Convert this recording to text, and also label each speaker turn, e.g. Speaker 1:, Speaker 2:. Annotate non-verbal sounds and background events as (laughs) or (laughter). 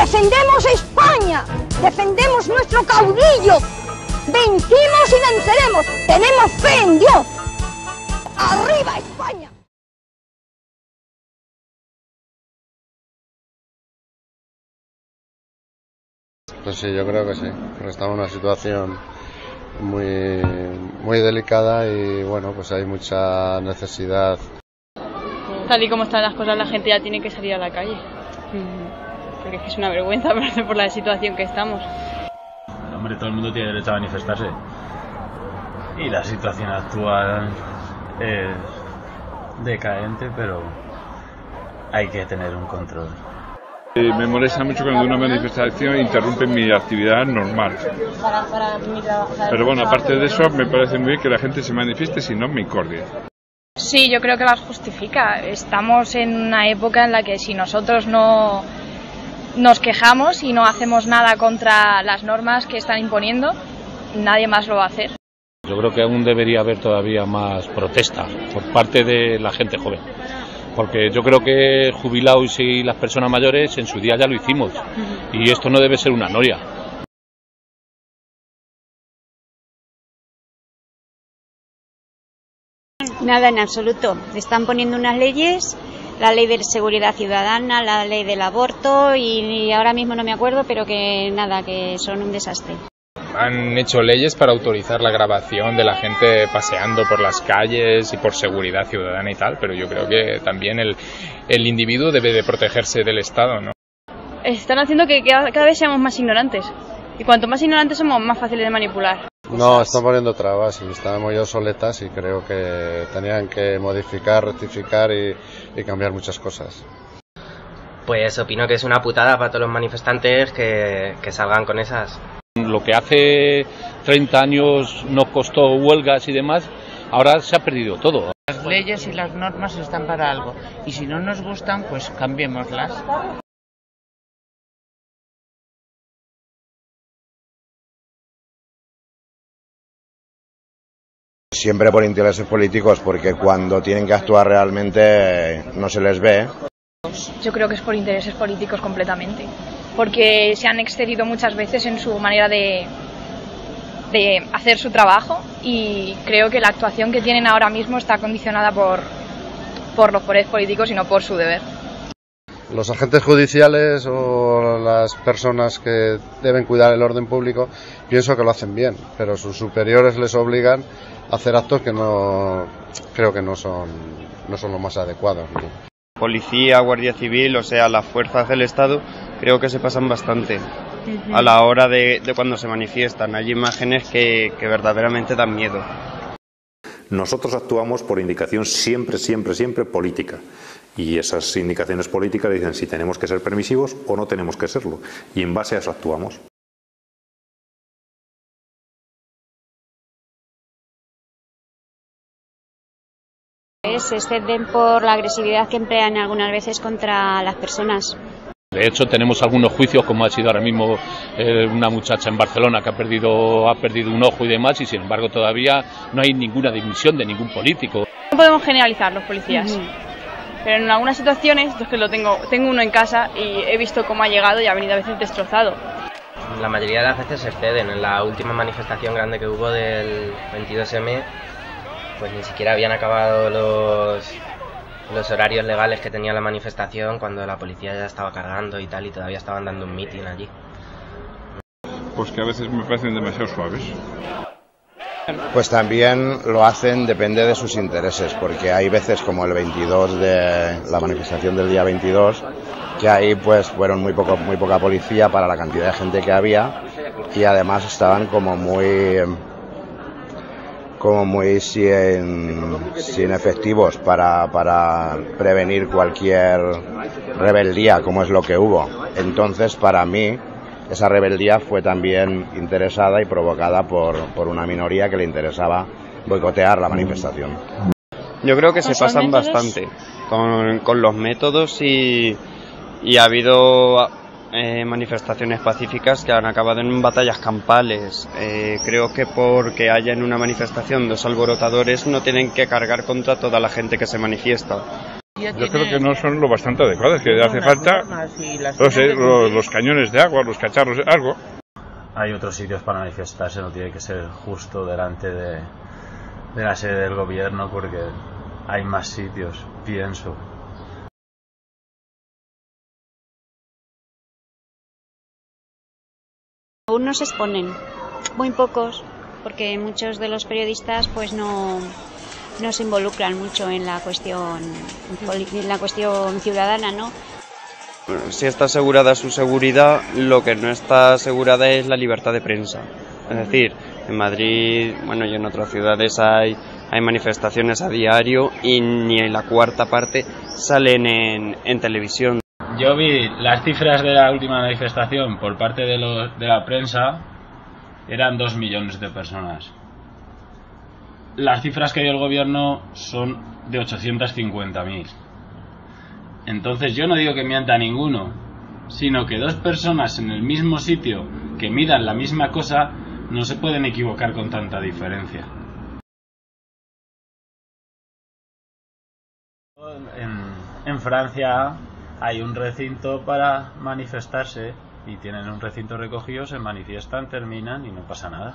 Speaker 1: Defendemos España, defendemos nuestro caudillo. Vencimos y venceremos. Tenemos fe en Dios. ¡Arriba España!
Speaker 2: Pues sí, yo creo que sí. Estamos en una situación muy, muy delicada y bueno, pues hay mucha necesidad.
Speaker 3: Tal y como están las cosas, la gente ya tiene que salir a la calle. Es que es una vergüenza (laughs) por la situación que estamos.
Speaker 4: Hombre, todo el mundo tiene derecho a manifestarse. Y la situación actual es decaente, pero hay que tener un control.
Speaker 5: Me molesta mucho cuando una manifestación interrumpe mi actividad normal. Pero bueno, aparte de eso, me parece muy bien que la gente se manifieste si no me incordie.
Speaker 3: Sí, yo creo que las justifica. Estamos en una época en la que si nosotros no nos quejamos y no hacemos nada contra las normas que están imponiendo, nadie más lo va a hacer.
Speaker 6: Yo creo que aún debería haber todavía más protesta por parte de la gente joven. Porque yo creo que jubilados y las personas mayores en su día ya lo hicimos. Y esto no debe ser una noria.
Speaker 7: Nada en absoluto. Están poniendo unas leyes, la ley de seguridad ciudadana, la ley del aborto y ahora mismo no me acuerdo, pero que nada, que son un desastre.
Speaker 8: Han hecho leyes para autorizar la grabación de la gente paseando por las calles y por seguridad ciudadana y tal, pero yo creo que también el, el individuo debe de protegerse del Estado, ¿no?
Speaker 3: Están haciendo que cada vez seamos más ignorantes. Y cuanto más ignorantes somos, más fáciles de manipular.
Speaker 2: No, están poniendo trabas y están muy obsoletas y creo que tenían que modificar, rectificar y, y cambiar muchas cosas.
Speaker 9: Pues opino que es una putada para todos los manifestantes que, que salgan con esas.
Speaker 6: Lo que hace 30 años nos costó huelgas y demás, ahora se ha perdido todo.
Speaker 10: Las leyes y las normas están para algo y si no nos gustan, pues cambiémoslas.
Speaker 11: Siempre por intereses políticos, porque cuando tienen que actuar realmente no se les ve.
Speaker 3: Yo creo que es por intereses políticos completamente, porque se han excedido muchas veces en su manera de, de hacer su trabajo y creo que la actuación que tienen ahora mismo está condicionada por, por los poderes políticos y no por su deber.
Speaker 2: Los agentes judiciales o las personas que deben cuidar el orden público pienso que lo hacen bien, pero sus superiores les obligan hacer actos que no creo que no son, no son los más adecuados. ¿no?
Speaker 12: Policía, Guardia Civil, o sea, las fuerzas del Estado, creo que se pasan bastante a la hora de, de cuando se manifiestan. Hay imágenes que, que verdaderamente dan miedo.
Speaker 13: Nosotros actuamos por indicación siempre, siempre, siempre política. Y esas indicaciones políticas dicen si tenemos que ser permisivos o no tenemos que serlo. Y en base a eso actuamos.
Speaker 7: Se exceden por la agresividad que emplean algunas veces contra las personas.
Speaker 6: De hecho, tenemos algunos juicios, como ha sido ahora mismo eh, una muchacha en Barcelona que ha perdido, ha perdido un ojo y demás, y sin embargo todavía no hay ninguna dimisión de ningún político.
Speaker 3: No podemos generalizar los policías, pero en algunas situaciones, yo es que lo tengo, tengo uno en casa y he visto cómo ha llegado y ha venido a veces destrozado.
Speaker 9: La mayoría de las veces se exceden. En la última manifestación grande que hubo del 22M, pues ni siquiera habían acabado los, los horarios legales que tenía la manifestación cuando la policía ya estaba cargando y tal y todavía estaban dando un mitin allí.
Speaker 5: Pues que a veces me parecen demasiado suaves.
Speaker 11: Pues también lo hacen, depende de sus intereses, porque hay veces como el 22 de la manifestación del día 22, que ahí pues fueron muy poco, muy poca policía para la cantidad de gente que había y además estaban como muy como muy sin, sin efectivos para, para prevenir cualquier rebeldía como es lo que hubo. Entonces, para mí, esa rebeldía fue también interesada y provocada por, por una minoría que le interesaba boicotear la manifestación.
Speaker 12: Yo creo que se pasan bastante con, con los métodos y, y ha habido eh, manifestaciones pacíficas que han acabado en batallas campales. Eh, creo que porque haya en una manifestación dos alborotadores no tienen que cargar contra toda la gente que se manifiesta.
Speaker 5: Yo creo que no son lo bastante adecuadas, que hace falta no sé, los, los cañones de agua, los cacharros, algo.
Speaker 4: Hay otros sitios para manifestarse, no tiene que ser justo delante de, de la sede del gobierno porque hay más sitios, pienso.
Speaker 7: Aún no se exponen, muy pocos, porque muchos de los periodistas pues no, no se involucran mucho en la cuestión en la cuestión ciudadana, ¿no?
Speaker 12: Si está asegurada su seguridad, lo que no está asegurada es la libertad de prensa. Es decir, en Madrid, bueno, y en otras ciudades hay, hay manifestaciones a diario y ni en la cuarta parte salen en, en televisión.
Speaker 4: Yo vi las cifras de la última manifestación por parte de, los, de la prensa, eran dos millones de personas. Las cifras que dio el gobierno son de 850.000. Entonces yo no digo que mienta ninguno, sino que dos personas en el mismo sitio que midan la misma cosa no se pueden equivocar con tanta diferencia. En, en Francia hay un recinto para manifestarse y tienen un recinto recogido, se manifiestan, terminan y no pasa nada.